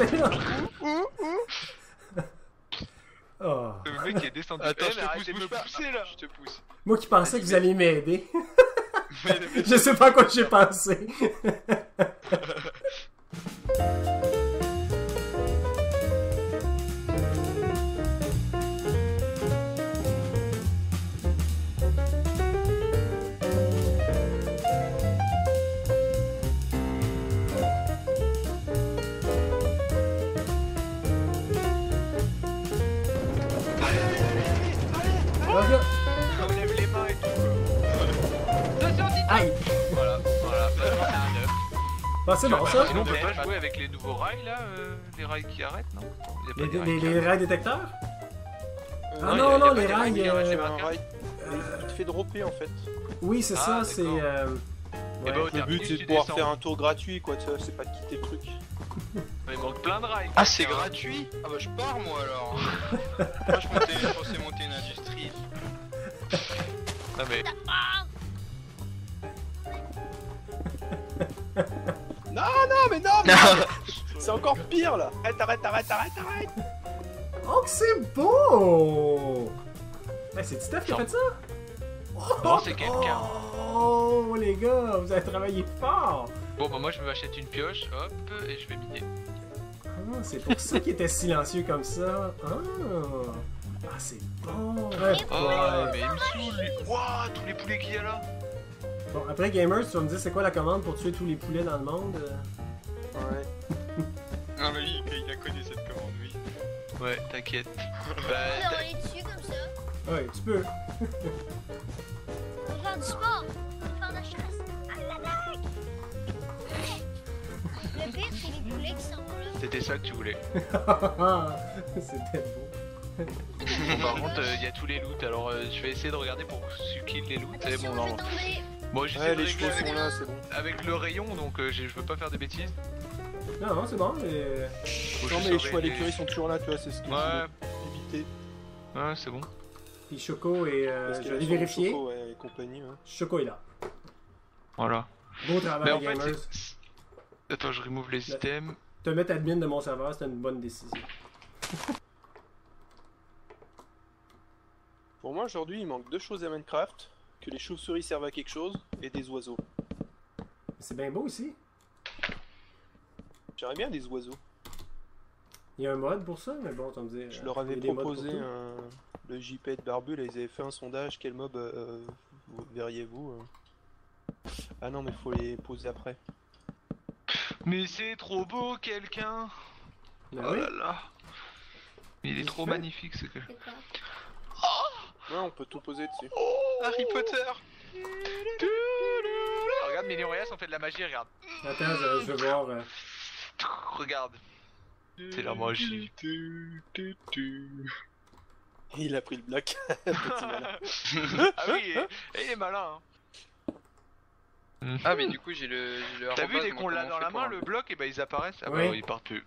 Oh. Le mec est descendu. Attends, je mais te arrêtez pousse, de me bouge pas. pousser là. Je te pousse. Moi qui pensais que vous alliez m'aider. Je sais pas à quoi j'ai pensé. Ah, c'est bon ça. Sinon, on peut pas jouer avec les nouveaux rails là, euh, les rails qui arrêtent, non Il y a pas Les, des rails les, qui les arrêtent. rails détecteurs Euh, Ah non, non, les rails. euh. Il te fait dropper en fait. Oui, c'est Ah, ça, c'est. d'accord. euh, Eh ouais. ben, au Le but c'est de tu pouvoir descends. faire un tour gratuit quoi, tu vois, c'est pas de quitter le truc. Il manque plein de rails. Ah, c'est gratuit Ah bah je pars moi alors Moi je, montais, je pensais monter une industrie. Non mais. Non, non, mais non, mais c'est encore pire là. Arrête, arrête, arrête, arrête, arrête. Oh, que c'est beau! Ben, c'est Steph qui a fait ça? Non, c'est quelqu'un. Oh, les gars, vous avez travaillé fort! Bon, bah, moi je m'achète une pioche, hop, et je vais miner. Ah, c'est pour ça qu'il était silencieux comme ça. Ah, ah c'est bon! Ouais, Oh, ouais. mais il me saoule lui. Wouah, tous les poulets qu'il y a là. Bon, après Gamers, tu vas me dire c'est quoi la commande pour tuer tous les poulets dans le monde? euh? Ouais. Non mais lui, il a connu cette commande, oui. Ouais, t'inquiète. On Bah, leur aller dessus comme ça. Ouais, tu peux. On va faire du sport. On va faire de la chasse. Ah, la blague. Le pire, c'est les poulets qui sont là. c'était ça que tu voulais. C'était beau. Bon, par contre, il y a tous les loots, alors euh, je vais essayer de regarder pour ce kill les loots. C'est Attention, bon, non. Moi j'essaie Ouais, de les régler chevaux avec, sont là, c'est bon. avec le rayon, donc euh, j'ai- je veux pas faire de bêtises. Non, non, c'est bon, mais. Faut Non, juste mais les chevaux à les- l'écurie sont toujours là, tu vois, c'est ce que Ouais, je voulais éviter. ouais, c'est bon. Puis Choco et. Euh, Parce je que vais vérifier. Choco, ouais, et compagnie. hein. Choco est là. Voilà. Beau Mais travail, en fait, Gamers. c'est- Attends, je remove les items. Te mettre admin de mon serveur, c'était une bonne décision. Pour moi, aujourd'hui, il manque deux choses à Minecraft que les chauves-souris servent à quelque chose et des oiseaux. C'est bien beau ici. J'aimerais bien des oiseaux. Il y a un mode pour ça, mais bon, tu vas me dire. Je leur euh, avais il y a des modes pour proposé un... le JP de Barbu, là, ils avaient fait un sondage, quel mob euh, vous- verriez-vous euh Ah non, mais faut les poser après. Mais c'est trop beau, quelqu'un Ben Oh oui. là là Il est Qu'est-ce trop magnifique ce que... Ouais, on peut tout poser dessus. Harry Potter Regarde, Méliorias, on fait de la magie, regarde. Attends, je, je vais voir. euh, Regarde. C'est la magie. Il a pris le bloc. Ah oui, il est malin. Hein. Ah mais du coup j'ai le... j'ai le T'as vu, dès qu'on l'a dans la main, le bloc, et ben ils apparaissent. Ah Oui. bah ils partent plus.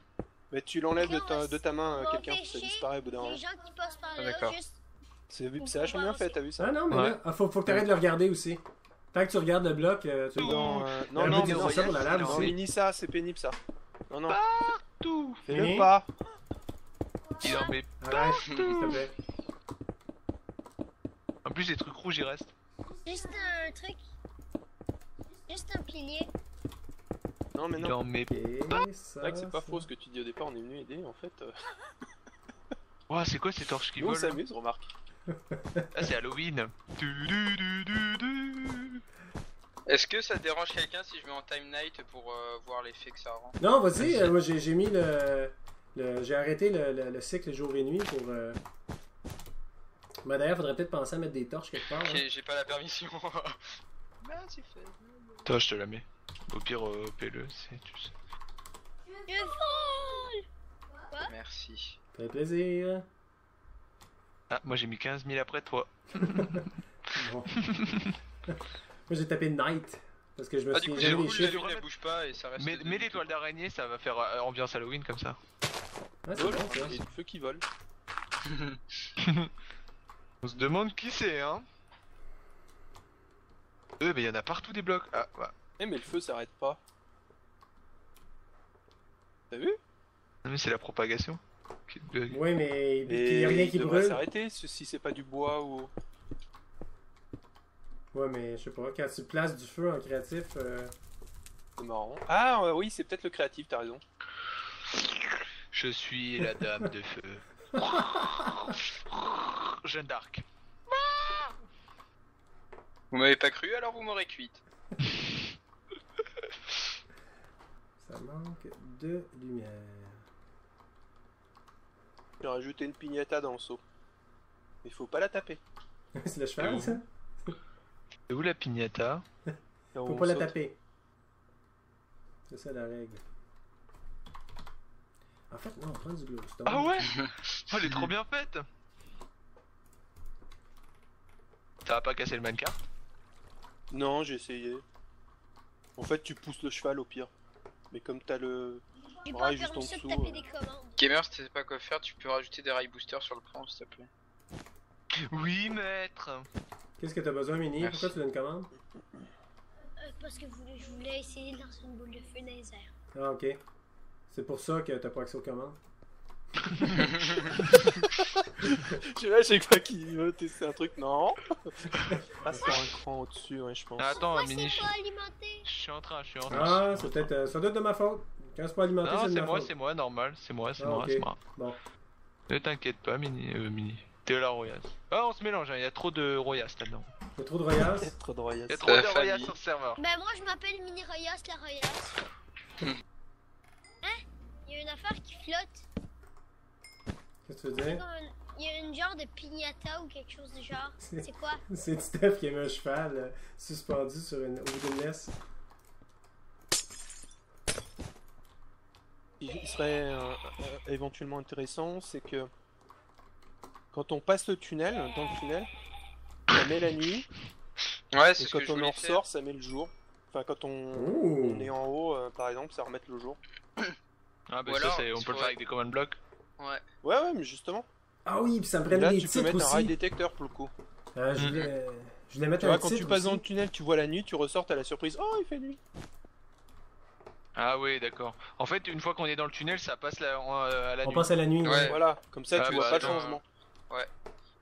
Mais tu l'enlèves de ta, de ta main, euh, quelqu'un, ça disparaît au bout d'un moment. Les gens qui passent par Ah, là, d'accord. juste. C'est vachement bien fait, t'as vu ça? Ah non, mais Ouais. là, faut, faut que t'arrêtes de le regarder aussi. Tant que tu regardes le bloc, euh, tu Dans, euh, Il Non, non, non, ça pour la non, aussi. Ça, c'est pénible ça. Non, non, Tout fais-le Fini. pas. Il en met. Arrête, s'il te plaît. En plus, les trucs rouges, ils restent. Juste un truc. Juste un pilier. Non, mais Il non. en met. C'est vrai que c'est pas faux ce que tu dis au départ, on est venu aider en fait. Ouah, c'est quoi ces torches qui on volent là s'amuse, remarque. Ah, c'est Halloween. Du, du, du, du, du. Est-ce que ça dérange quelqu'un si je mets en time night pour euh, voir l'effet que ça rend? Non, vas-y, euh, moi j'ai j'ai mis le. le- j'ai arrêté le, le, le cycle jour et nuit pour. Euh... Mais d'ailleurs, faudrait peut-être penser à mettre des torches quelque part. hein. J'ai j'ai pas la permission. Merci Fred. Attends, je te la mets. Au pire, euh, le c'est tu sais. Merci. Ça fait plaisir. Ah, moi j'ai mis 15 000 après toi. Bon. moi j'ai tapé Night. Parce que je me Ah du souviens coup jamais du coup la ville ne bouge pas et ça reste... Mets, de- mets l'étoile d'araignée, ça va faire euh, ambiance Halloween comme ça. Ah, c'est bon, ça. il y a du feu qui vole. On se demande qui c'est, hein Euh, mais il y en a partout des blocs. Ah, ouais. Eh, mais le feu s'arrête pas. T'as vu? Mais mais c'est la propagation. Oui, mais il n'y a rien qui il devrait brûle. s'arrêter si si c'est pas du bois ou. Ouais, mais je sais pas, quand tu places du feu en créatif, euh, C'est marrant. Ah euh, oui, c'est peut-être le créatif, t'as raison. Je suis la dame de feu. Jeanne d'Arc. Vous m'avez pas cru, alors vous m'aurez cuite. ça manque de lumière. J'ai rajouté une pignata dans le seau. Mais faut pas la taper. c'est le cheval, où ça? C'est où la pignata où Faut pas la taper. C'est ça la règle. En fait, non, on prend du glowstone. Ah ouais Oh, elle est trop bien faite Ça va pas casser le minecart Non, j'ai essayé. En fait, tu pousses le cheval au pire. Mais comme t'as le. Pas juste en dessous, taper euh. des commandes. Gamer, si tu sais pas quoi faire, tu peux rajouter des rails boosters sur le plan, s'il te plaît. Oui, maître Qu'est-ce que t'as besoin, Mini? Merci. Pourquoi tu donnes une commande? Euh, parce que vous- je voulais essayer de lancer une boule de feu dans les airs. Ah, ok. C'est pour ça que t'as pas accès aux commandes. Je sais pas, je sais pas qui veut tester un truc. Non? Ah, c'est un cran au-dessus, ouais, je pense. Ah, Attends, Mini, je je suis en train, je suis en train. Ah, c'est peut-être. euh, ça doit être de ma faute. Quand c'est pas alimenté, Non, c'est de moi, c'est moi, normal, c'est moi, c'est Ah, moi, c'est moi. Bon. Ne t'inquiète pas, Mini. Euh, Mini. T'es la Royas. Ah, on se mélange, hein, il y a trop de Royas là-dedans. Il y a trop de royas. Trop. Il y a trop de Royas famille. sur le serveur. Ben moi je m'appelle Mini Royas la Royas. hein? Il y a une affaire qui flotte. Qu'est-ce que tu veux dire? Il y a une genre de pignata ou quelque chose du genre. C'est- quoi? C'est Steph qui a mis un cheval euh, suspendu sur une, au bout d'une laisse. Il serait euh, euh, éventuellement intéressant, c'est que quand on passe le tunnel, dans le tunnel, ça met la nuit, Ouais, et c'est ce quand que je on en ressort, ça met le jour. Enfin, quand on, est en haut, euh, par exemple, ça remet le jour. Ah, bah Ou ça, alors, c'est- on peut le faire avec des command blocks. Ouais. Ouais, ouais, mais justement. Ah oui, ça me là, des tu peux titres mettre un rail détecteur pour le coup. Euh, je, Mhm. voulais, je voulais mettre Tu un vois, quand tu passes aussi. dans le tunnel, tu vois la nuit, tu ressors, t'as la surprise. Oh, il fait nuit. Ah oui, d'accord. En fait, une fois qu'on est dans le tunnel, ça passe la- euh, à la On nuit. passe à la nuit. Ouais. ouais. Voilà, comme ça, Ah, tu bah, vois pas attends, le changement.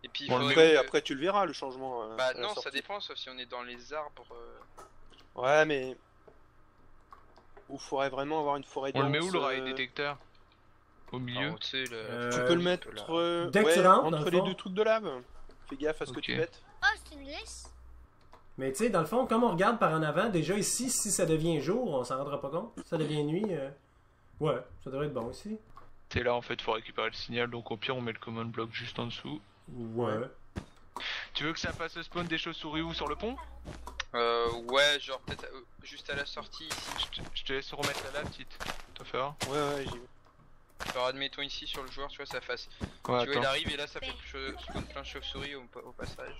Et puis, Bon, Après, que- après, tu le verras, le changement. euh, Bah non, ça dépend, sauf si on est dans les arbres. euh. Ouais, mais. Ou faudrait vraiment avoir une forêt On le met où le rail euh, détecteur? Au milieu tu sais, le- Tu peux le mettre euh, ouais, entre le les deux trucs de lave. Fais gaffe à ce que tu mettes. Ah, c'est une laisse? Mais tu sais, dans le fond, comme on regarde par en avant, déjà ici, si ça devient jour, on s'en rendra pas compte. Si ça devient nuit, euh, ouais, ça devrait être bon aussi. C'est là en fait, faut récupérer le signal, donc au pire, on met le command block juste en dessous. Ouais. Tu veux que ça fasse spawn des chauves-souris où sur le pont? Euh, ouais, genre peut-être euh, juste à la sortie ici. je te, je te laisse remettre là, la petite. T'as fait voir Ouais, ouais, j'y vais. Alors admettons ici sur le joueur, tu vois, ça fasse. Ouais, tu vois, il arrive et là ça fait spawn plein de chauves-souris au, au passage.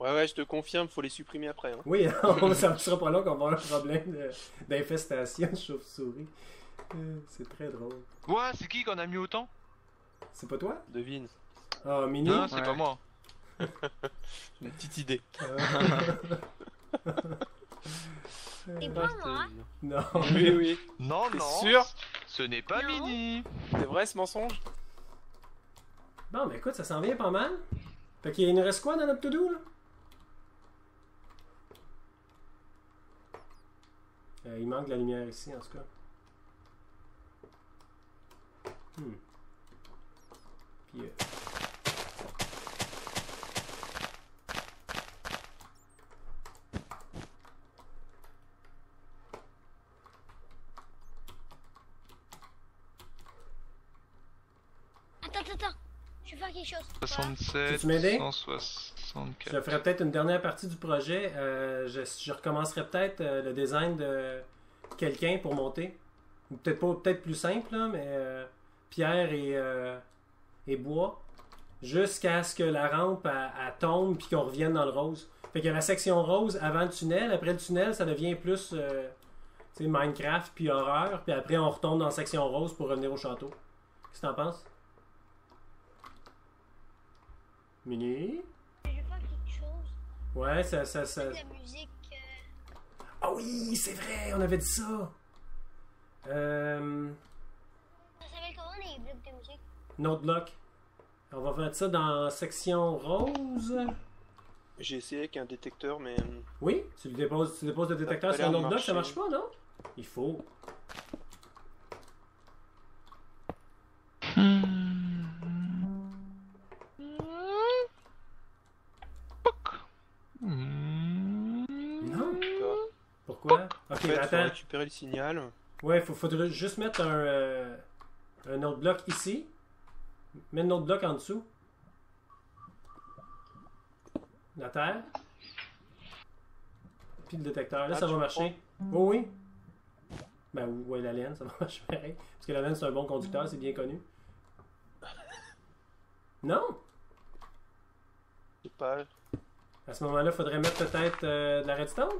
Ouais, ouais, je te confirme, faut les supprimer après. Hein. Oui, ça ne sera pas là qu'on va avoir un problème d'infestation de chauve-souris. Euh, C'est très drôle. Ouais, c'est qui qu'on a mis autant? C'est pas toi? Devine. Ah, Mini? Non, c'est Ouais. pas moi. Une petite idée. Euh, C'est pas moi. devine. non. Oui, oui. Non, non. sûr? Ce n'est pas Non. Mini. C'est vrai ce mensonge? Bon, mais écoute, ça s'en vient pas mal. Fait qu'il nous reste quoi dans notre to-do, là? Euh, il manque de la lumière ici, en tout cas. Hmm. Puis, euh, Attends, attends, attends. Je vais faire quelque chose. 67, Peux-tu m'aider? 164. Je ferai peut-être une dernière partie du projet. Euh, je, je recommencerai peut-être euh, le design de quelqu'un pour monter. Peut-être pas, peut-être plus simple, là, mais euh, pierre et, euh, et bois. Jusqu'à ce que la rampe tombe puis qu'on revienne dans le rose. Fait a la section rose avant le tunnel. Après le tunnel, ça devient plus euh, Minecraft puis horreur. Puis après, on retombe dans la section rose pour revenir au château. Qu'est-ce que t'en penses? Mini? Je vais faire quelque chose. Ouais, ça, ça, ça. La musique. euh, Ah oui, c'est vrai, on avait dit ça. Euh, Ça s'appelle comment les blocs de musique? Note block. On va mettre ça dans section rose. J'ai essayé avec un détecteur, mais euh, Oui, tu déposes, tu déposes le détecteur sur un autre bloc, ça marche pas, non? Il faut. Attends. récupérer le signal. Ouais, il faudrait juste mettre un, euh, un autre bloc ici. Mettre un autre bloc en dessous. La terre. Puis le détecteur. Là, Ah, ça tu va marcher. Oh oui. Ben, ouais, la laine, ça va marcher pareil. Parce que la laine, c'est un bon conducteur, c'est bien connu. Non! Pas. À ce moment-là, faudrait mettre peut-être euh, de la redstone?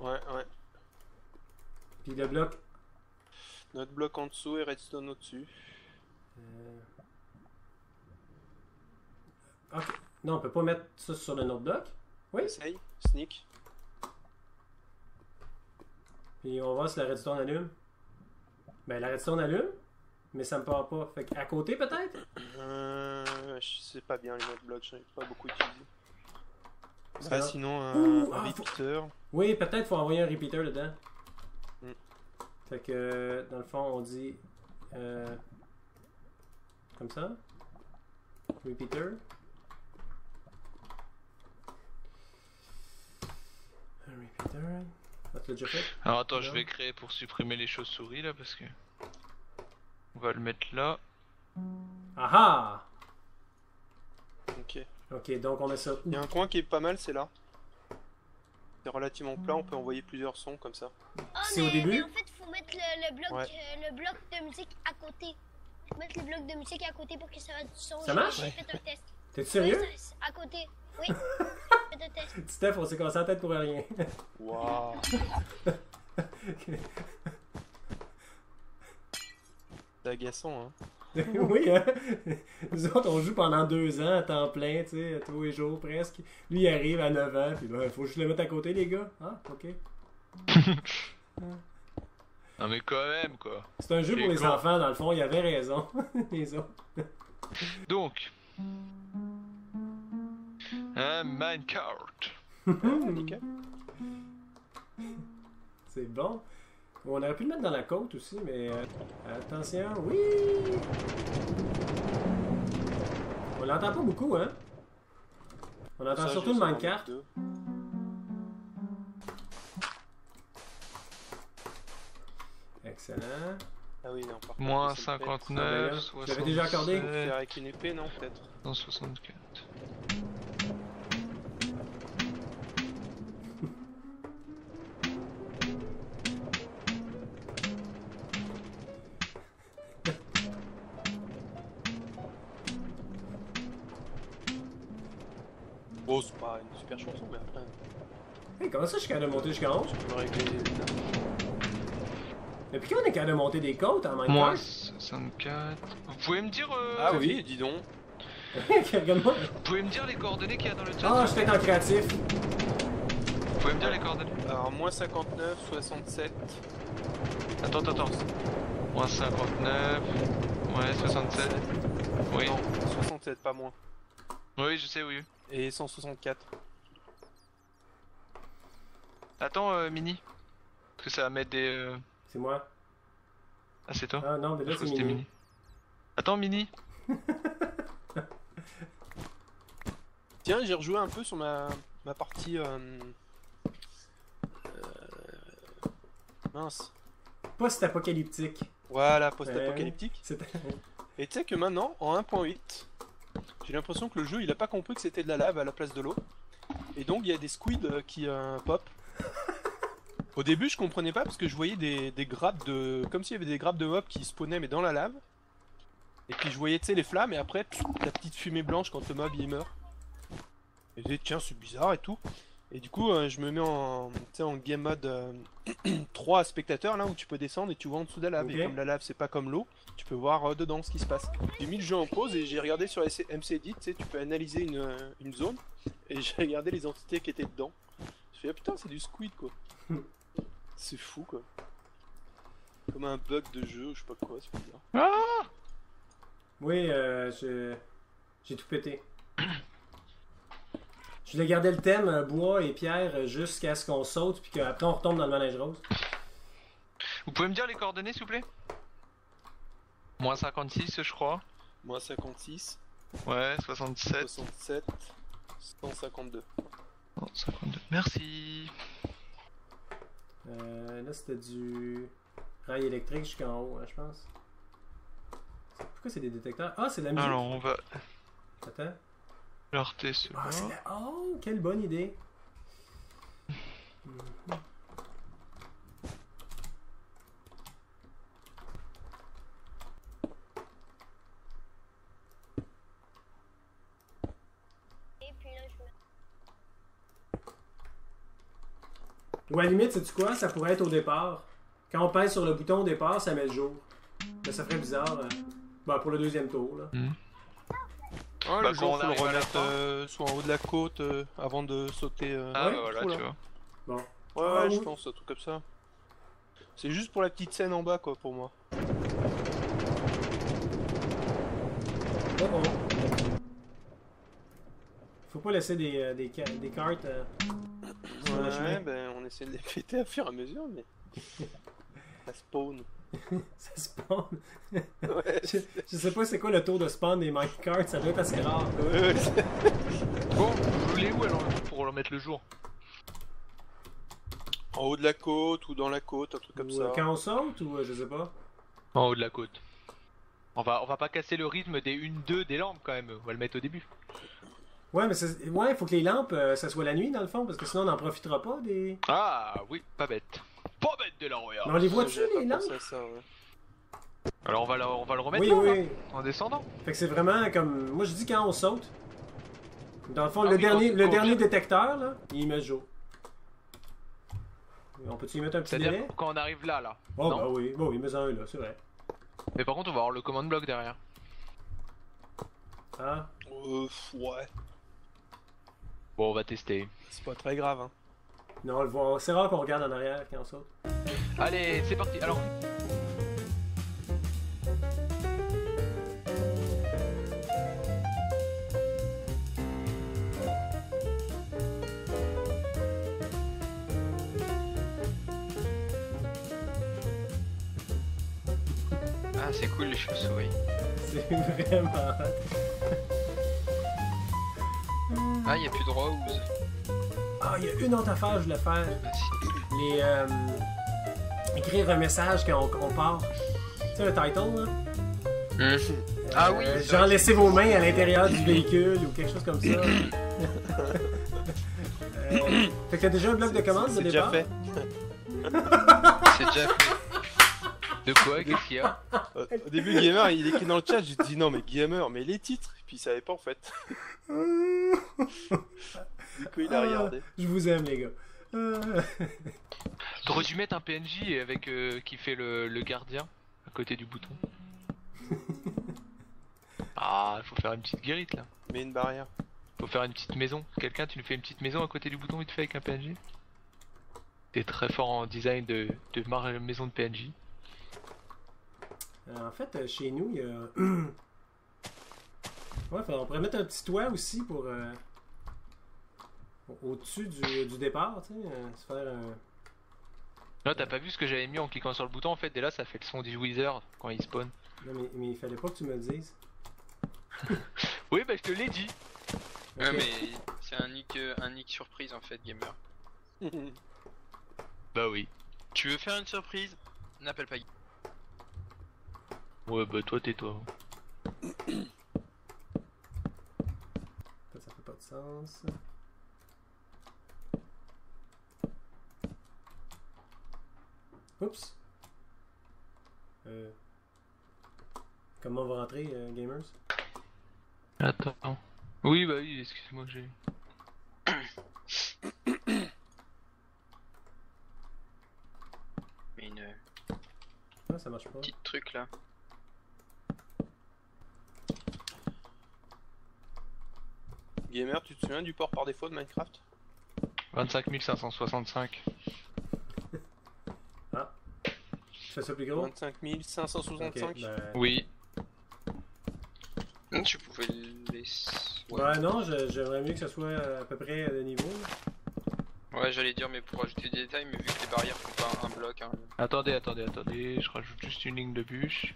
Ouais, ouais. Puis le bloc. Notre bloc en dessous et redstone au-dessus. euh, Ok. Non, on peut pas mettre ça sur le autre bloc. Oui. Essaye, sneak. Puis on va voir si la redstone allume. Ben, la redstone allume, mais ça me part pas. Fait qu'à côté, peut-être? Euh, je sais pas bien les notre blocs, j'en ai pas beaucoup utilisé. Parce Ah, que- sinon, un, Ouh, un ah, faut- repeater. Oui, peut-être faut envoyer un repeater dedans. Fait que, dans le fond, on dit... euh, comme ça. Repeater. Un repeater. Ah, déjà fait? Alors attends, je vais créer pour supprimer les chauves-souris là parce que. On va le mettre là. Ah Ok. ah! Ok, donc on met ça? Il y a un coin qui est pas mal, c'est là. C'est relativement plat, on peut envoyer plusieurs sons comme ça. Oh, C'est au début? mais en fait, faut mettre le, le bloc, Ouais. euh, le bloc de musique à côté. Faut mettre le bloc de musique à côté pour que ça fasse du son. Ça marche? J'ai fait un test. T'es sérieux? Oui, ça- à côté. Oui. J'ai fait un test. Steph, on s'est cassé la tête pour rien. Waouh. C'est agaçant, hein? oui, hein? Nous autres, on joue pendant deux ans à temps plein, tu sais, tous les jours presque. Lui, il arrive à 9 ans, puis ben, il faut juste le mettre à côté, les gars. Ah, ok. Non mais quand même quoi. C'est un jeu pour les con. enfants, dans le fond, il avait raison. les autres. Donc. Un minecart. Nickel. C'est bon. On aurait pu le mettre dans la côte aussi, mais euh, attention, oui! On l'entend pas beaucoup, hein? On entend Ça, surtout le minecart. Excellent. Ah oui, non, par contre, Moins ça me fait- 59, Ah, là, tu l'avais déjà accordé? Faut faire 67, avec une épée, non, peut-être 164. Bon, c'est pas une super chanson, mais après, Hey, comment ça, je suis capable de monter jusqu'à 11? on peut régler les Depuis quand on est capable de monter des côtes en Minecraft? Moins 64. Vous pouvez me dire. euh, Ah oui, dis donc. Regarde-moi. Vous pouvez me dire les coordonnées qu'il y a dans le chat? Ah, je suis peut-être en créatif. Vous pouvez me dire les coordonnées? Alors, moins 59, 67. Attends, attends, attends. Moins 59. Ouais, 67. Oui. Non, 67, pas moins. Oui, je sais, oui. Et 164. Attends, euh, Mini. Parce que ça va mettre des. euh, C'est moi. Ah, c'est toi Ah non, Je c'est mini. Mini. Attends, Mini. Tiens, j'ai rejoué un peu sur ma, ma partie. euh, euh, mince. Post-apocalyptique. Voilà, post-apocalyptique. Et tu sais que maintenant, en 1.8, j'ai l'impression que le jeu il a pas compris que c'était de la lave à la place de l'eau. Et donc il y a des squids euh, qui euh, pop. Au début, je comprenais pas parce que je voyais des, des grappes de. Comme s'il y avait des grappes de mobs qui spawnaient mais dans la lave. Et puis je voyais, tu sais, les flammes et après, la petite fumée blanche quand le mob il meurt. Et je disais, tiens, c'est bizarre et tout. Et du coup, euh, je me mets en, en game mode euh, 3 spectateurs là où tu peux descendre et tu vois en dessous de la lave. Et comme la lave c'est pas comme l'eau, tu peux voir euh, dedans ce qui se passe. J'ai mis le jeu en pause et j'ai regardé sur MCDit, tu sais, tu peux analyser une, euh, une zone et j'ai regardé les entités qui étaient dedans. Je fais ah putain, c'est du squid quoi. c'est fou quoi. Comme un bug de jeu ou je sais pas quoi, c'est bizarre. Ah Oui, euh, je... j'ai tout pété. Je voulais garder le thème euh, bois et pierre euh, jusqu'à ce qu'on saute, puis qu'après on retombe dans le manège rose. Vous pouvez me dire les coordonnées s'il vous plaît? Moins 56 je crois. Moins 56, Ouais, 67. 67, 152. Oh, 52. Merci. Euh, là, c'était du rail électrique jusqu'en haut, hein, je pense. Pourquoi c'est des détecteurs? Ah, c'est la musique. Alors on va Attends. Ah, c'est la... Oh, quelle bonne idée. Mhm. Et puis là, je me... Ou à la limite, sais-tu quoi? Ça pourrait être au départ. Quand on pèse sur le bouton au départ, ça met le jour. Mais ça ferait bizarre. euh, bah, pour le deuxième tour, là. Ah, Bah, le jour, on faut le remettre euh, soit en haut de la côte euh, avant de sauter. euh, Ah ouais, bah voilà, tu vois. Bon. Ouais, Ah, je oui. pense, un truc comme ça. C'est juste pour la petite scène en bas, quoi, pour moi. Oh, oh. Faut pas laisser des, euh, des, des cartes euh, sur le Ouais, chemin. ben on essaie de les péter à fur et à mesure, mais. ça spawn. Ça spawn? Ouais, Je, je sais pas c'est quoi le taux de spawn des minecarts, ça doit être assez rare. ouais, Bon, vous voulez où alors pour remettre le jour? En haut de la côte ou dans la côte, un truc comme Ou, ça. euh, quand on saute ou euh, je sais pas? En haut de la côte. On va, on va pas casser le rythme des 1-2 des lampes quand même, on va le mettre au début. Ouais, mais c'est- ouais, faut que les lampes, euh, ça soit la nuit dans le fond, parce que sinon on n'en profitera pas des. Ah oui, pas bête. Pas bête de la Roya. Mais on les voit-tu les lampes? ça, ouais. Alors on va, la- on va le remettre Oui, là, oui. en descendant. Fait que c'est vraiment comme. Moi je dis quand on saute. Dans le fond, Ah le oui, dernier, le dernier détecteur, là, il met jour. On peut-tu y mettre un petit C'est-à-dire délai? quand on arrive là, là. Oh, non? bah oui, bah oui, mets un là, c'est vrai. Mais par contre, on va avoir le command block derrière. Euh, pff, ouais, Bon, on va tester. c'est pas très grave, hein. non, on le voit. C'est rare qu'on regarde en arrière quand on saute. Allez, c'est parti. Alors, Ah, c'est cool les chauves-souris. C'est vraiment. Ah, y a plus de rose. Ah, il y a une autre affaire que je voulais faire. Ah. Les. euh, écrire un message quand on, on part. Tu sais, le title, là? Hmm. Ah oui, Euh, genre, laissez vos mains à l'intérieur du véhicule ou quelque chose comme ça. Euh, fait que t'as déjà un bloc de commande de C'est déjà départ? fait. C'est déjà fait. de quoi Qu'est-ce qu'il y a? Au début, Gamer, il écrit dans le chat, j'ai dit non, mais Gamer, mais les titres. Puis il savait pas en fait. Du coup, il a Ah. regardé. Je vous aime, les gars. Euh, T'aurais dû mettre un PNJ avec euh, qui fait le, le gardien à côté du bouton. Ah, il faut faire une petite guérite là. Mais une barrière. Faut faire une petite maison. Quelqu'un, tu nous fais une petite maison à côté du bouton vite fait avec un PNJ T'es très fort en design de, de maison de PNJ. en fait, euh, chez nous, il y a. ouais, faudrait- on pourrait mettre un petit toit aussi pour. euh, Au-dessus du, du départ, tu sais, euh, se faire un. Là, t'as pas vu ce que j'avais mis en cliquant sur le bouton en fait, et là ça fait le son du Wither quand il spawn. Non, mais, mais il fallait pas que tu me le dises. Oui, bah je te l'ai dit. Ouais, mais c'est un nick, euh, un nick surprise en fait, gamer. Bah oui. Tu veux faire une surprise? N'appelle pas. Ouais, bah toi tais-toi. Oups. Euh... Comment on va rentrer, euh, gamers? Attends. Oui, bah oui, excuse-moi que j'ai. Mais une euh, Ah, ça marche pas. petite truc là. Gamer, tu te souviens du port par défaut de Minecraft? 25 565. Je fais ça plus gros? 25 565. Ok, ben... Oui. Hum, Tu pouvais le laisser. Ouais, Ouais, non, j'aimerais mieux que ce soit à peu près le niveau. Ouais, j'allais dire, mais pour ajouter des détails, mais vu que les barrières font pas un bloc. Hein. Attendez, attendez, attendez. Je rajoute juste une ligne de bûche.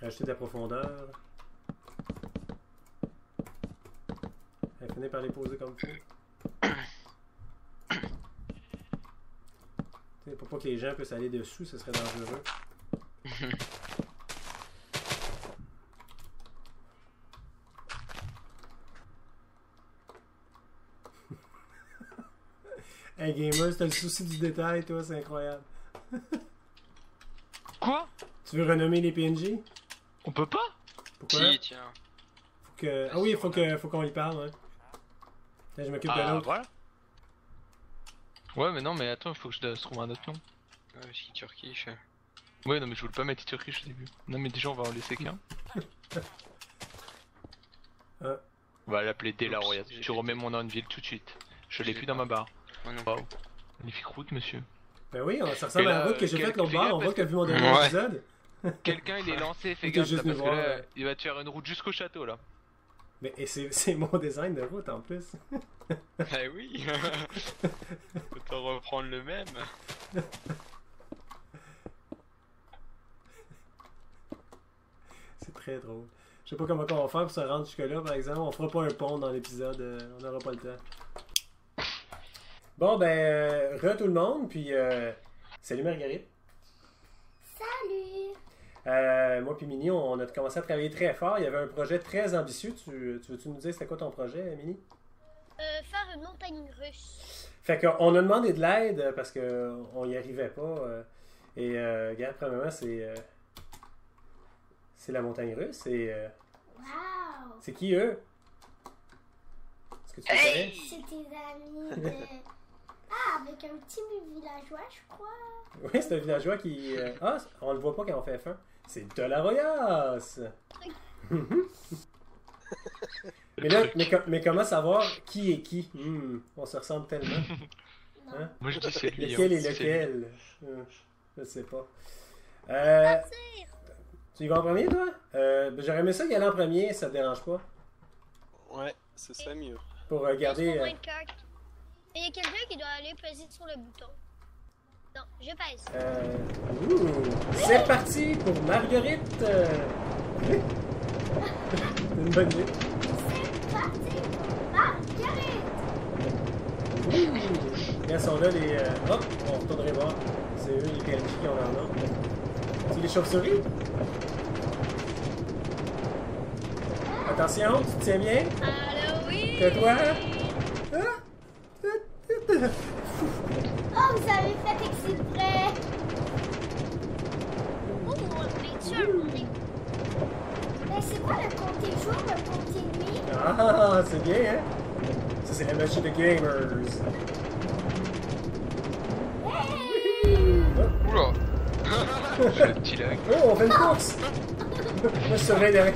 Rajouter de la profondeur. Finit par les poser comme faut. Pour pas que les gens puissent aller dessous, ce serait dangereux. hey gamer, t'as le souci du détail, toi, c'est incroyable. Quoi? Tu veux renommer les PNJ? On peut pas? Pourquoi? Si, tiens. Faut que... Ah oui, faut que faut qu'on y parle, ouais. Là, je m'occupe de Ah, l'autre. voilà. Ouais, mais non, mais attends, il faut que je trouve un autre nom. Ouais, si Turkish. Ouais, non, mais je voulais pas mettre Turkish au début. Non, mais déjà, on va en laisser qu'un. Ah. On va l'appeler Dela Oups, Royale. j'ai Tu remets mon nom de ville tout de suite. Je l'ai plus dans ma barre. Non Wow. Magnifique route, monsieur. Ben oui, on- ça ressemble à la route que j'ai faite l'autre gaffe On voit que vu mon dernier Ouais. épisode. Quelqu'un, il est lancé, fais gaffe là, parce que voir, là, ouais. il va te faire une route jusqu'au château là. Mais c'est mon design de route en plus. Eh oui Autant reprendre le même. C'est très drôle. Je sais pas comment on va faire pour se rendre jusque-là, par exemple. On fera pas un pont dans l'épisode, euh, on n'aura pas le temps. Bon, ben, euh, re tout le monde, puis euh, salut Marguerite. Euh, moi puis Mini, on a commencé à travailler très fort. Il y avait un projet très ambitieux. Tu, tu veux-tu nous dire c'était quoi ton projet, Mini? Euh, faire une montagne russe. Fait qu'on a demandé de l'aide parce qu'on n'y arrivait pas. euh, et, euh, regarde, premièrement, c'est. euh, c'est la montagne russe. Et, euh, Wow! c'est qui eux? Est-ce que tu les connais? C'est tes amis de... Ah, avec un petit villageois, je crois. Oui, c'est un villageois qui. euh, Ah, on le voit pas quand on fait fin. C'est de la mais là, mais, co- mais comment savoir qui est qui? Hmm, on se ressemble tellement. Hein? Moi je dis c'est lui. Lequel est C'est lui. lequel? Hmm, je sais pas. Euh, tu y vas en premier, toi? Euh, ben, J'aurais aimé ça y aller en premier, ça te dérange pas? Ouais, ce serait mieux. Pour euh, garder. Sur euh, Minecraft. Il y a quelqu'un qui doit aller peser sur le bouton. Non, je pèse. euh, c'est parti pour Marguerite! euh. Une bonne idée. C'est parti pour Marguerite! Là, sont là les. euh, Hop, on retournerait voir. C'est eux les PNJ qui ont leur nom. C'est les chauves-souris? Attention, tu te tiens bien? Halloween! Tais-toi! Ah! Oh, vous avez fait exprès! Oh, sûr, on est... Mais c'est quoi le compter jour, le compter nuit? Ah, c'est bien, hein? Ça, c'est la magie de gamers. Oh, Oula Le petit lag. oh, on fait une course! Moi, je surveille derrière.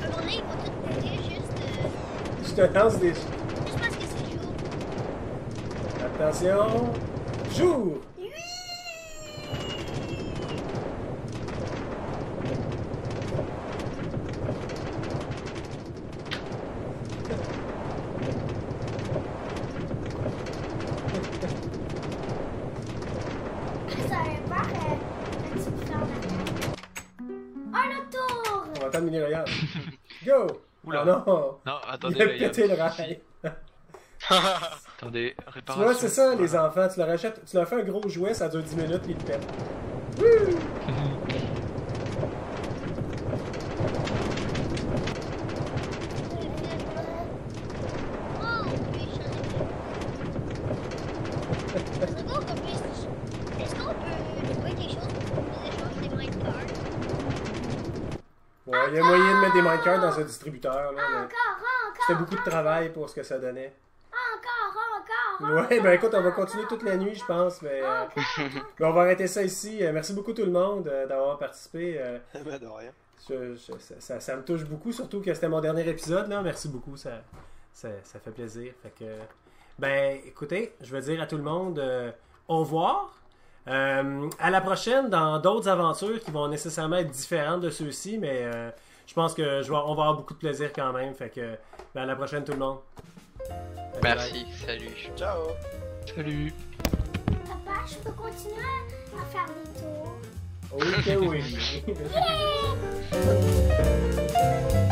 À un moment donné, ils vont tous péter juste, euh, Je te lance des. juste parce que c'est jour. Attention! Jour! Non! Non, Il attendez, a là, il y a- pété le rail. Attendez, Tu réparation. vois, c'est ça, les Voilà. enfants. Tu leur achètes, tu leur fais un gros jouet, ça dure 10 minutes, ils te pètent. Oh, on peut échanger. C'est bon qu'on puisse... Est-ce qu'on peut trouver des choses pour nous échanger des minecarts? Ouais, il y a moyen de mettre des minecarts dans un distributeur, là. Encore, encore, C'était beaucoup de travail pour ce que ça donnait. encore, encore, Ouais, ben écoute, on va continuer toute la nuit, je pense, mais, euh, mais on va arrêter ça ici. Euh, Merci beaucoup tout le monde euh, d'avoir participé. euh, bah, de rien. je- je- ça, ça- ça me touche beaucoup, surtout que c'était mon dernier épisode. Là. Merci beaucoup, ça, ça, ça fait plaisir. Fait que, ben, écoutez, je veux dire à tout le monde euh, au revoir. Euh, à la prochaine dans d'autres aventures qui vont nécessairement être différentes de ceux-ci, mais euh, je pense que je vais, on va avoir beaucoup de plaisir quand même. Fait que, ben, à la prochaine tout le monde. Bye bye. Merci, salut. Ciao Salut Papa, je peux continuer à faire des tours? Oui, que oui.